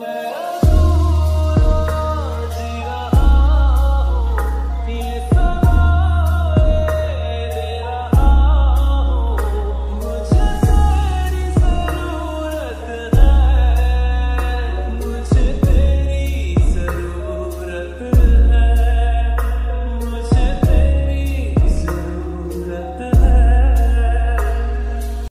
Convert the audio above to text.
Yeah.